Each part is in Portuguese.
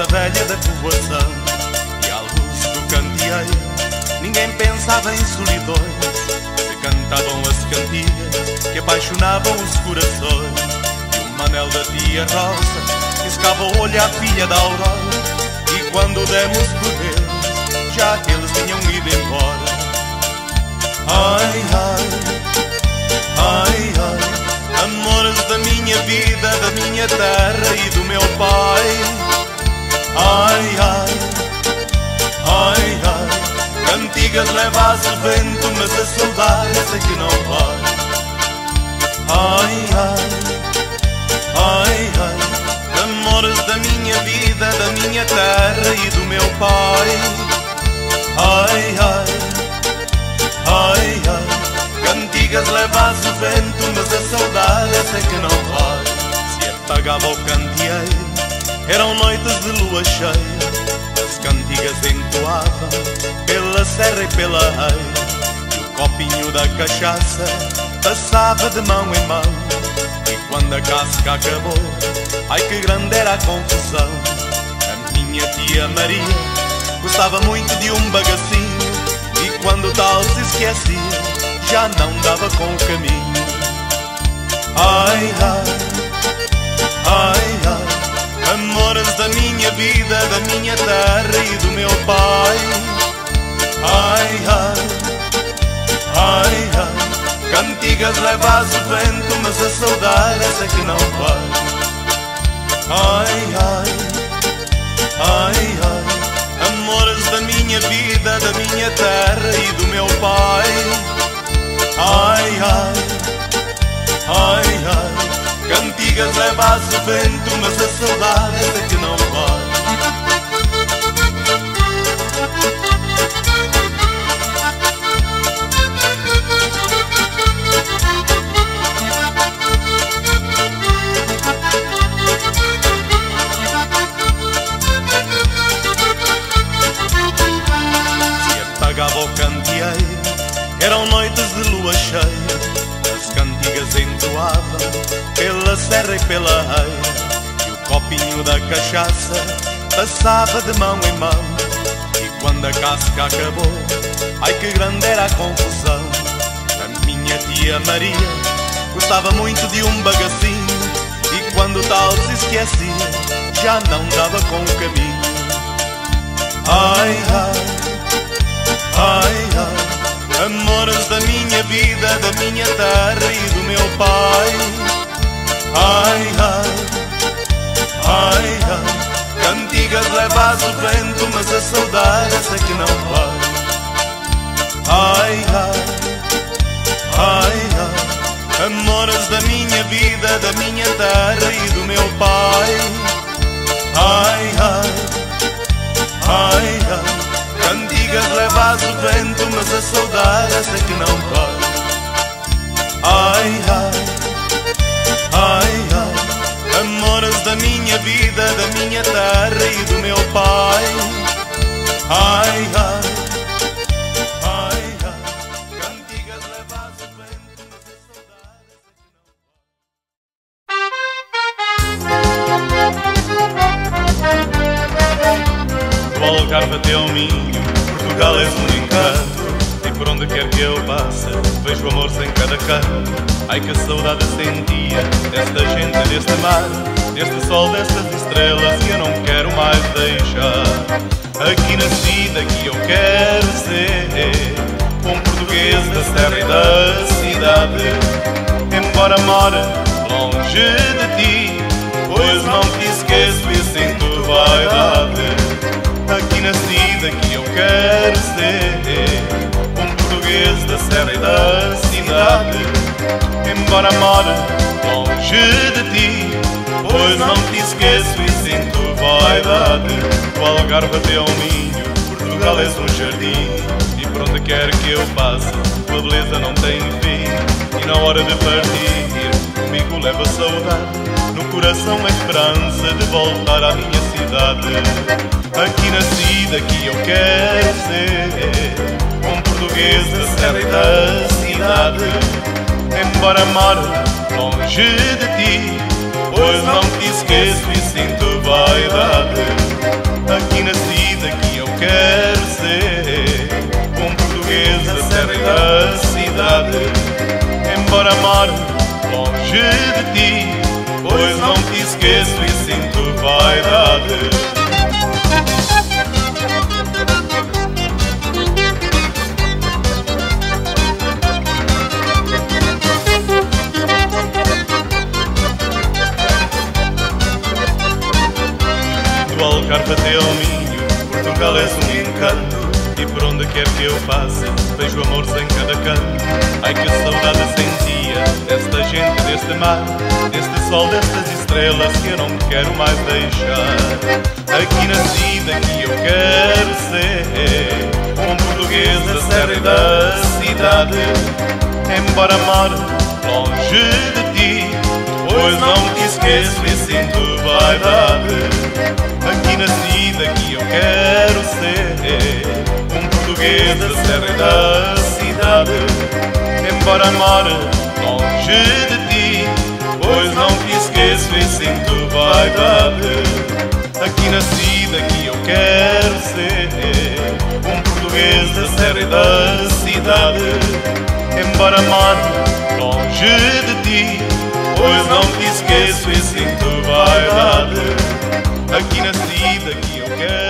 a malta velha da povoação. E à luz do candeeiro, ninguém pensava em solidões. Se cantavam as cantigas que apaixonavam os corações. E o manel da tia Rosa piscava o olho à filha da Aurora. E quando demos por eles, já eles tinham ido embora. Ai, ai, ai, ai, amores da minha vida, da minha terra e do meu pai. Ai, ai, ai, ai, cantigas levas o vento, mas a saudade sei que não vai. Ai, ai, ai, ai, amores da minha vida, da minha terra e do meu pai. Ai, ai. Ai, ai, cantigas levas o vento, mas a saudade sei que não vai. Se apagava o candeeiro, eram noites de lua cheia. As cantigas entoavam pela serra e pela eira. E o copinho da cachaça passava de mão em mão. E quando a casca acabou, ai que grande era a confusão. A minha tia Maria gostava muito de um bagacinho quando tal se esquecia, já não dava com o caminho. Ai, ai, ai, ai, amores da minha vida, da minha terra e do meu pai. Ai, ai, ai, ai, cantigas levas o vento, mas a saudade essa que não vai. Ai, ai, ai, ai amores da minha vida, da minha terra e do meu pai. Ai, ai, ai, ai, cantigas levas o vento, mas a saudade. é copinho da cachaça Passava de mão em mão. E quando a casca acabou Ai que grande era a confusão. A minha tia Maria Gostava muito de um bagacinho. E quando tal se esquecia Já não dava com o caminho. Ai, ai Ai, ai, amores da minha vida, da minha terra e do meu pai. Ai, ai, ai, ai, cantigas levas o vento, mas a saudade sei que não vai. Ai, ai, ai, ai, amores da minha vida, da minha terra e do meu pai. Ai, ai, ai, ai. Cantigas levas o vento, mas a saudade sei que não vai. Ai, ai, ai, minha vida, da minha terra e do meu pai. Ai, ai, ai, ai, cantigas levas o vento, mas a Do Algarve até ao Minho, Portugal és um encanto. E por onde quer que eu passe, vejo amor sem cada canto. Ai que saudade sentia desta gente, deste mar Embora more longe de ti Pois não te esqueço e sinto vaidade. Aqui nasci, daqui eu quero ser Um português da serra e da cidade. Embora more longe de ti Pois não te esqueço e sinto vaidade. Do Algarve até ao Minho Portugal és um jardim E por onde quer que eu passe Tua beleza não tem fim na hora de partir comigo leva saudade. No coração a esperança de voltar à minha cidade. Aqui nascida, aqui eu quero ser um português da terra e da cidade. Embora amar longe de ti, pois não te esqueço e sinto vaidade. Aqui nascida, aqui eu quero ser um português da terra e da cidade amar longe de ti, pois não te esqueço e sinto vaidade. Do Algarve até ao Minho, Portugal és um encanto E por onde quer que eu passe, vejo amor sem cada canto Ai que saudade deste sol, destas estrelas que eu não quero mais deixar. Aqui nasci, daqui eu quero ser Um português da serra e da cidade. Embora more longe de ti Pois não te esqueço e sinto vaidade. Aqui nasci, daqui eu quero ser Um português da serra e da cidade. Embora more longe de ti Pois não te esqueço e sinto vaidade Aqui nasci, daqui eu quero ser. Um português da serra e da cidade Embora more longe de ti. Pois não te esqueço e sinto vaidade Aqui nasci, daqui eu quero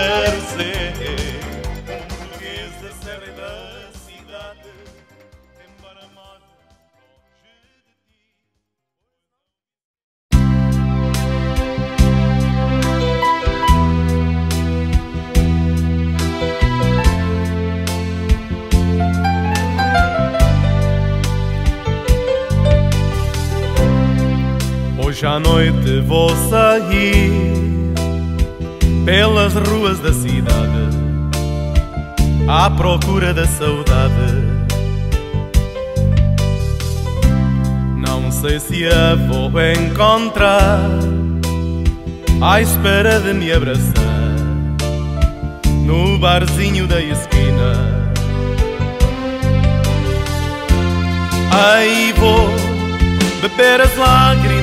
Hoje à noite vou sair pelas ruas da cidade à procura da saudade. Não sei se a vou encontrar à espera de me abraçar no barzinho da esquina. Aí vou beber as lágrimas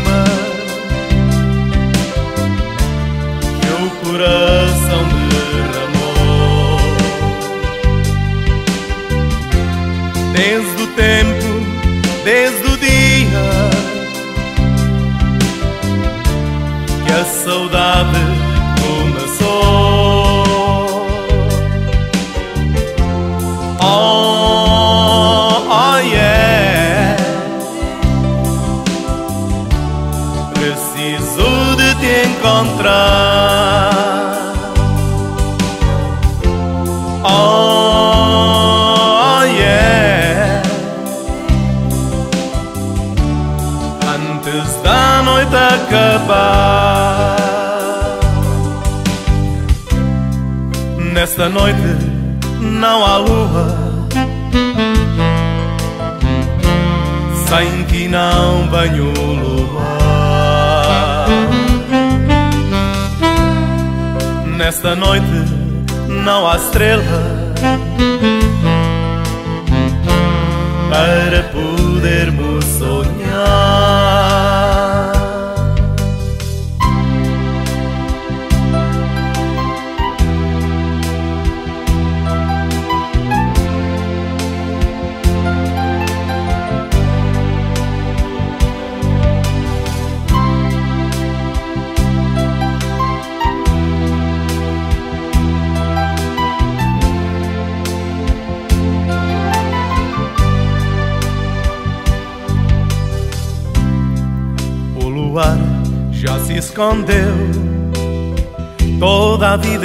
estrela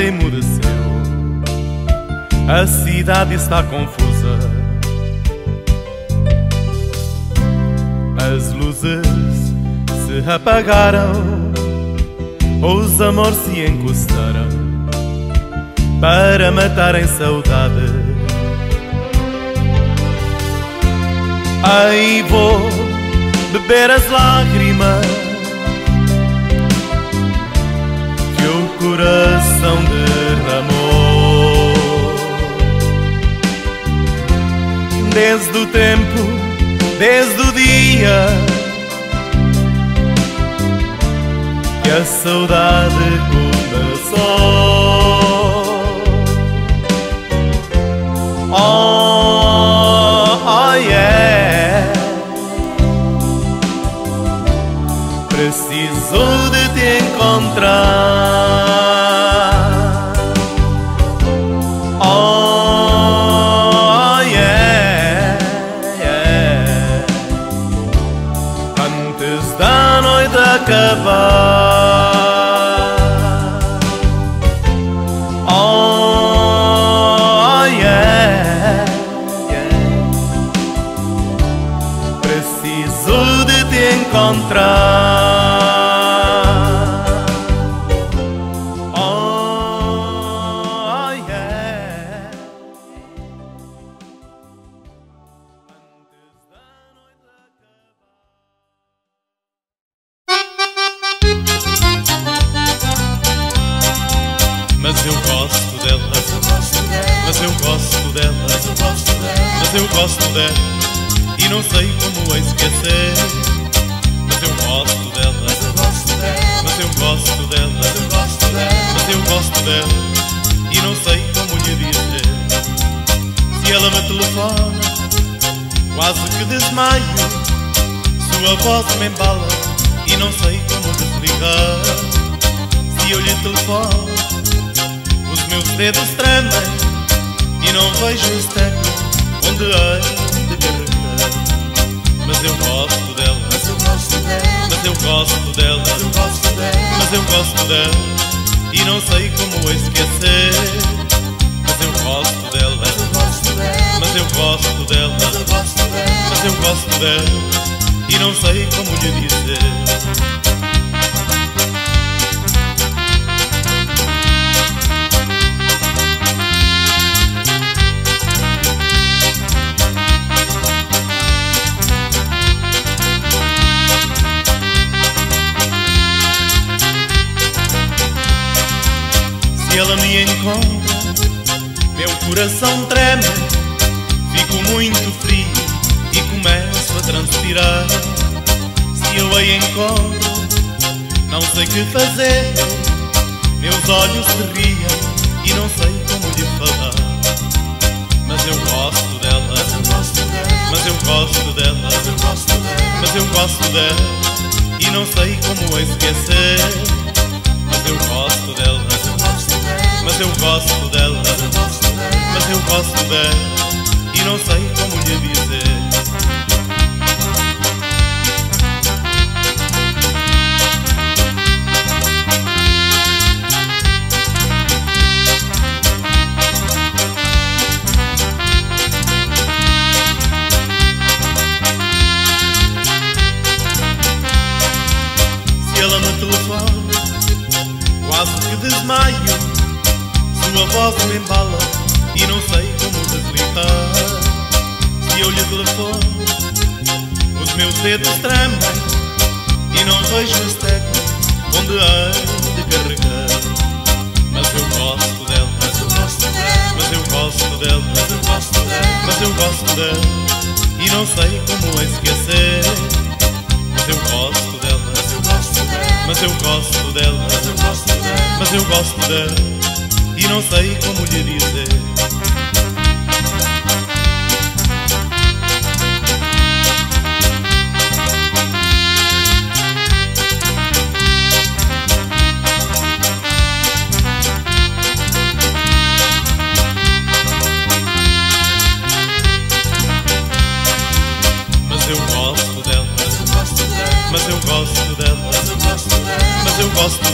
emudeceu, a cidade está confusa. As luzes se apagaram, os amores se encostaram para matarem saudade. Aí vou beber as lágrimas Desde o tempo, desde o dia que a saudade começou. Eu gosto dela e não sei como lhe dizer. Se ela me encontra, meu coração treme, fico muito frio transpirar. Se eu a encontro, não sei que fazer, meus olhos se riam e não sei como lhe falar. Mas eu gosto dela, mas eu gosto dela, mas eu gosto dela, mas eu gosto dela, mas eu gosto dela e não sei como a esquecer. Mas eu gosto dela mas eu gosto dela, mas eu gosto dela e não sei como lhe dizer.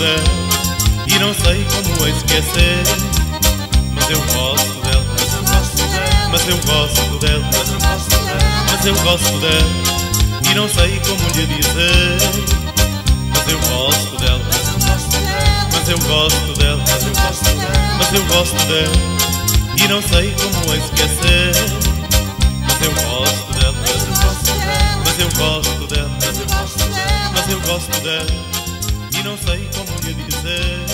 E não sei como a esquecer. Mas eu gosto dela, mas eu gosto dela, mas eu gosto dela, mas eu gosto dela. E não sei como lhe dizer. Mas eu gosto dela, mas eu gosto dela, mas eu gosto dela. E não sei como a esquecer. Mas eu gosto dela, mas eu gosto dela, mas eu gosto dela. E não sei como lhe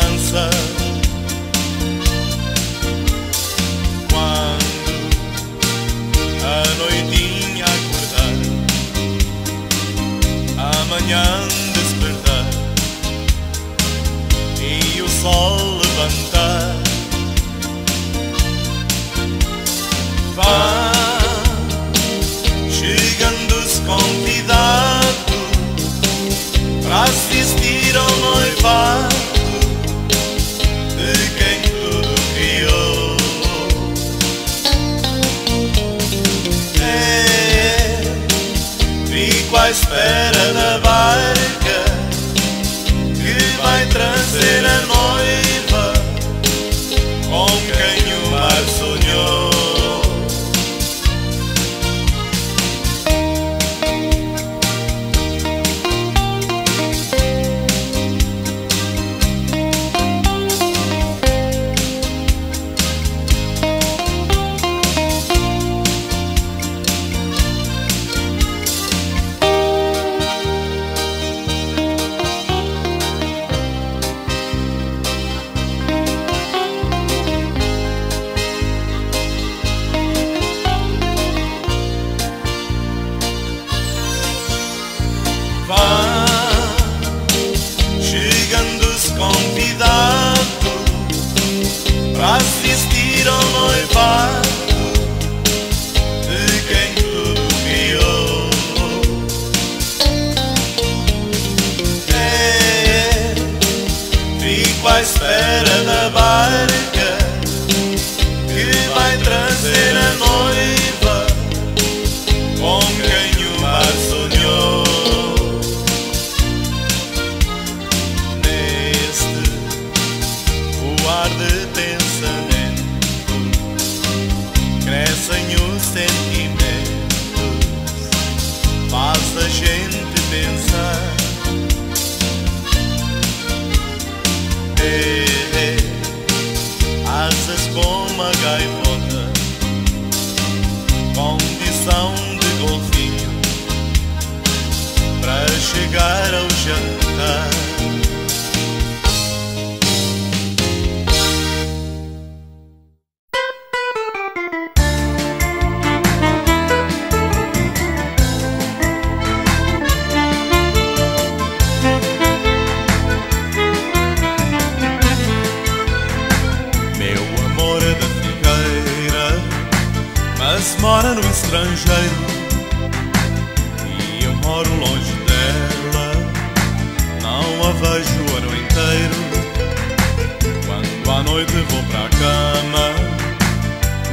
danzar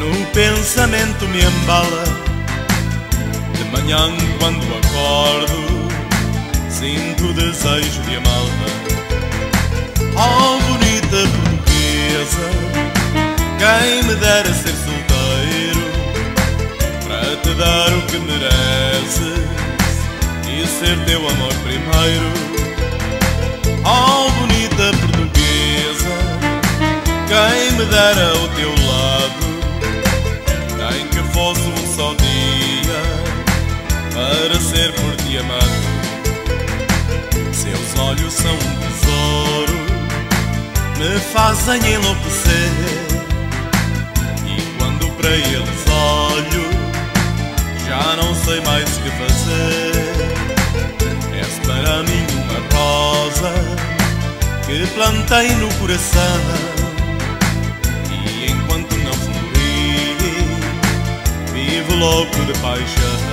no pensamento me embala. De manhã, quando acordo, sinto o desejo de amá-la. Oh, bonita portuguesa, quem me dera ser solteiro para te dar o que mereces e ser teu amor primeiro. Oh, bonita portuguesa, quem me dera ao teu amado. Seus olhos são um tesouro me fazem enlouquecer. E quando para eles olho, já não sei mais o que fazer. És para mim uma rosa que plantei no coração. Louco de paixão.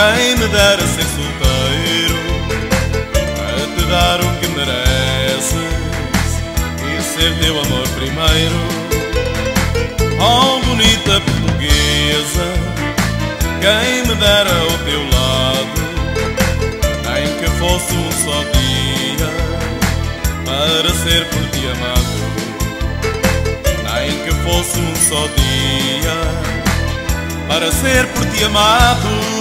Quem me dera ser solteiro para te dar o que mereces e ser teu amor primeiro. Oh, bonita portuguesa, quem me dera ao teu lado, nem que fosse um só dia ser por ti amado, nem que fosse um só dia, para ser por ti amado.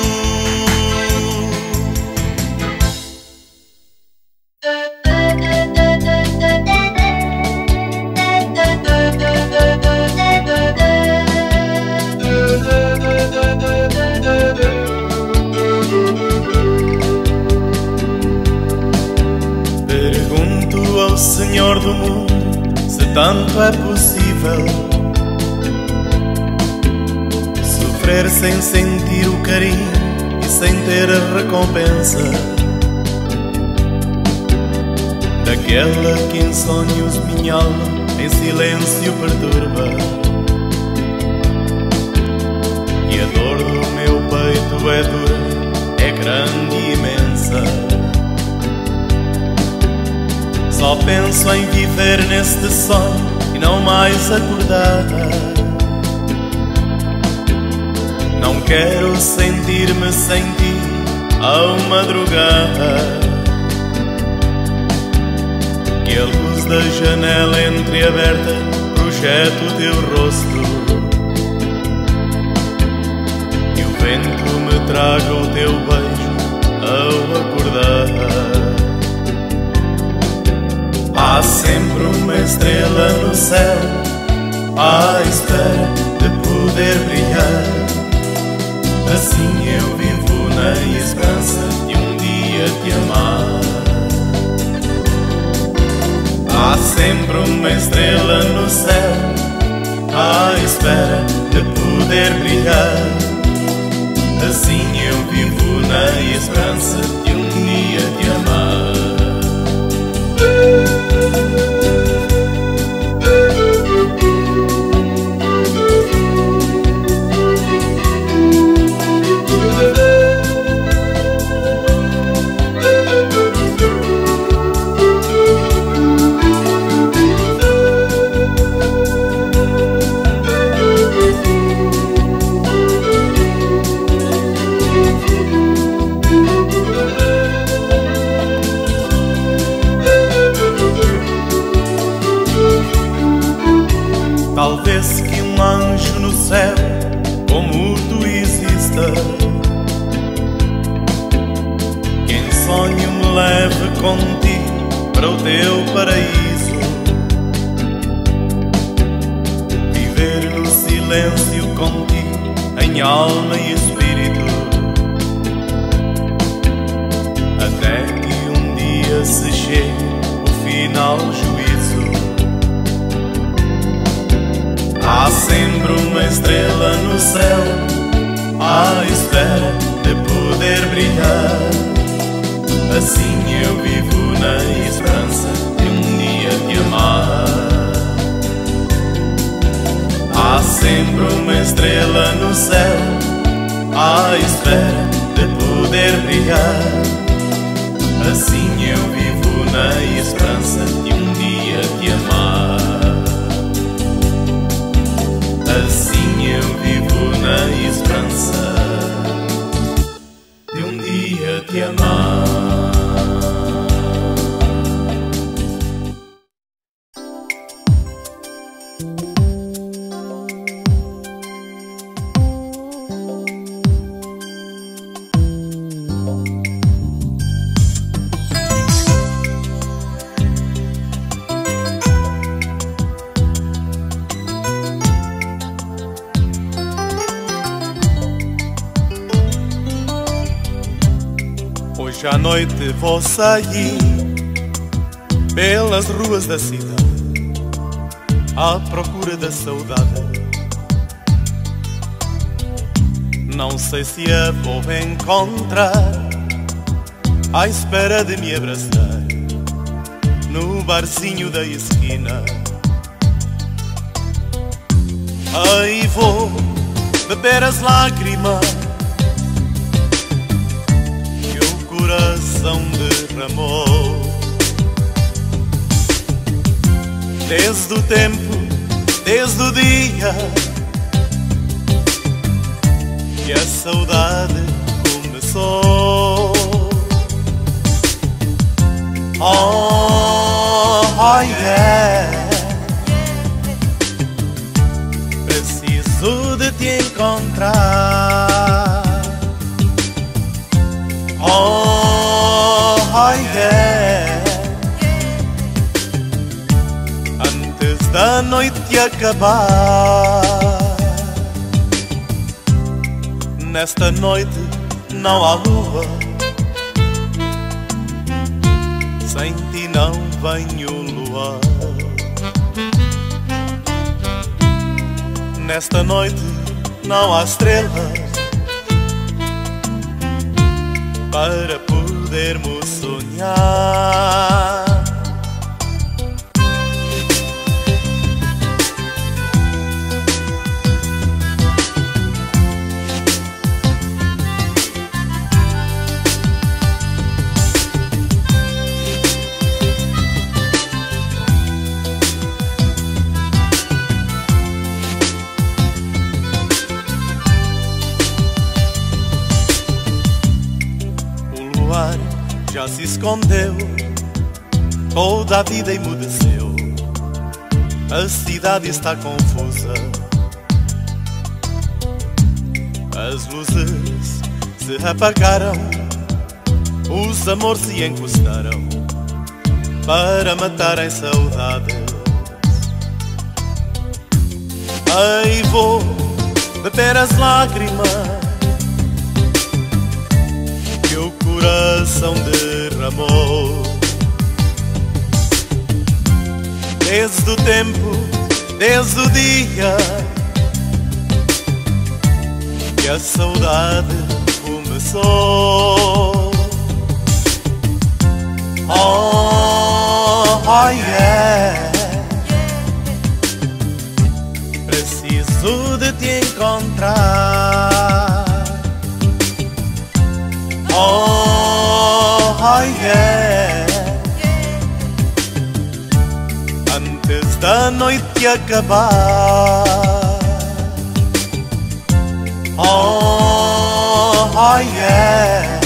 Tanto é possível. Sofrer sem sentir o carinho e sem ter a recompensa daquela que em sonhos minha alma em silêncio perturba. E a dor do meu peito é dura, é grande Só penso em viver neste sonho e não mais acordar. Não quero sentir-me sem ti ao madrugar. Que a luz da janela entreaberta projeta o teu rosto. E o vento me traga o teu beijo ao acordar. Há sempre uma estrela no céu à espera de poder brilhar. Assim eu vivo na esperança de um dia te amar. Há sempre uma estrela no céu à espera de poder brilhar. Assim eu vivo na esperança de um dia te amar. Em alma e espírito. Até que um dia se chegue o final juízo. Há sempre uma estrela no céu à espera de poder brilhar. Assim eu vivo na esperança de um dia te amar. Há sempre uma estrela no céu à espera de poder brilhar. Assim eu vivo na esperança de um dia te amar. Assim eu vivo na esperança Hoje à noite vou sair pelas ruas da cidade à procura da saudade. Não sei se a vou encontrar à espera de me abraçar no barzinho da esquina. Aí vou beber as lágrimas derramou. Desde o tempo, desde o dia que a saudade começou. Oh, ai yeah. Preciso de te encontrar. Noite acabar. Nesta noite não há lua. Sem ti não venho luar. Nesta noite não há estrelas para podermos sonhar. Luar já se escondeu, toda a vida emudeceu. A cidade está confusa. As luzes se apagaram, os amores se encostaram para matarem saudades. Aí vou beber as lágrimas coração derramou. Desde o tempo, desde o dia que a saudade começou. Oh, oh yeah. Preciso de te encontrar. Oh, yeah. Antes da noite acabar. Oh, yeah.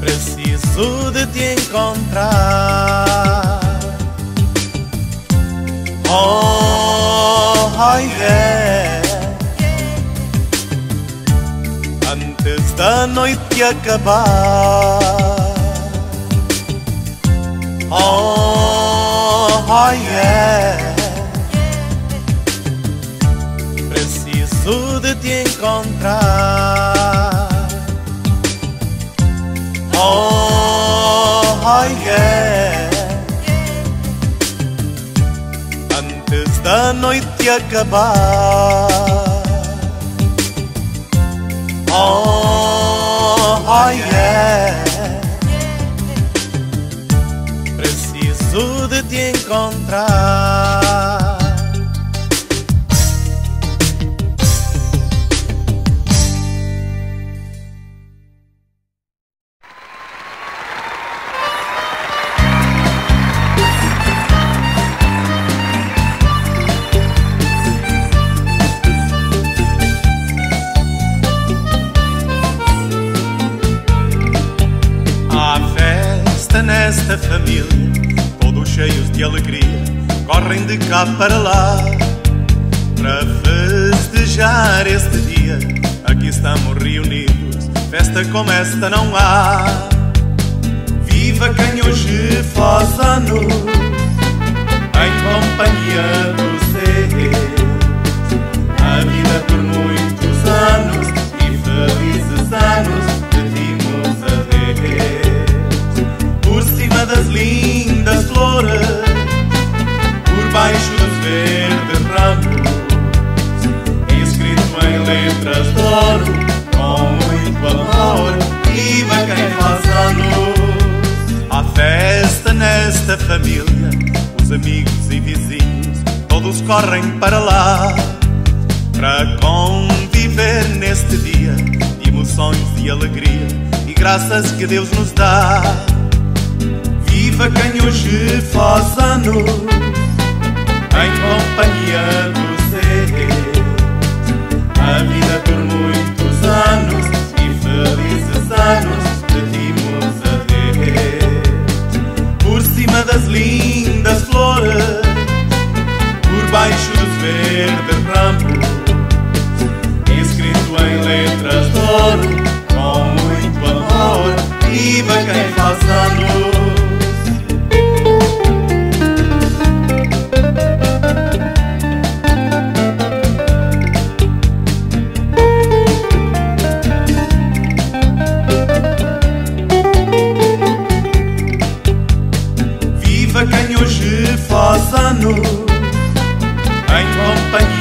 Preciso de te encontrar. Oh, yeah. Da noite acabar. Oh, yeah. Preciso de te encontrar. Oh, yeah. Antes da noite acabar. Oh. Preciso de te encontrar. Como esta não há. Família, os amigos e vizinhos, todos correm para lá para conviver neste dia de emoções e alegria e graças que Deus nos dá. Viva quem hoje faz anos em companhia dos seus. A vida por lindas flores por baixo dos verdes ramos, escrito em letras de ouro.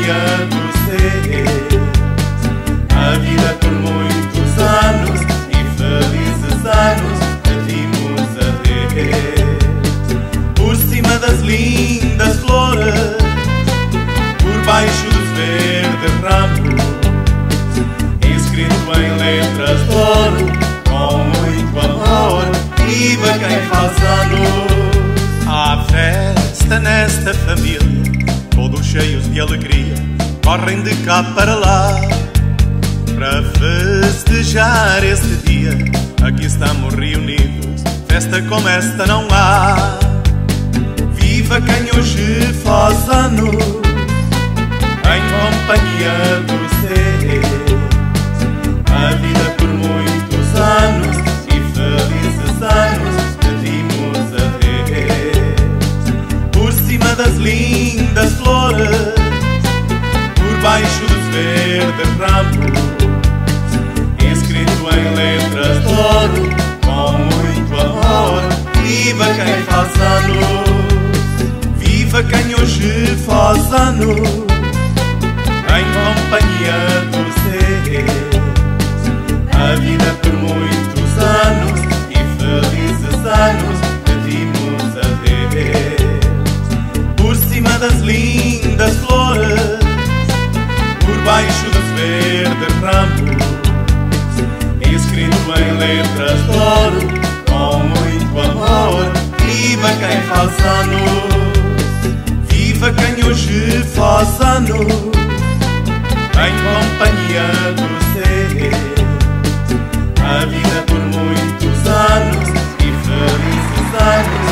Companhia para lá. Para festejar este dia, aqui estamos reunidos, festa como esta não há. Viva quem hoje faz anos em companhia ouro, com muito amor. Viva quem faz anos, viva quem hoje faz anos, em companhia do ser. A vida por muitos anos e felizes anos pedimos a Deus. Por cima das lindas flores, por baixo dos verdes ramos, escrito em letras de ouro, com muito amor. Viva quem faz anos, viva quem hoje faz anos, em companhia do ser. A vida por muitos anos e felizes anos.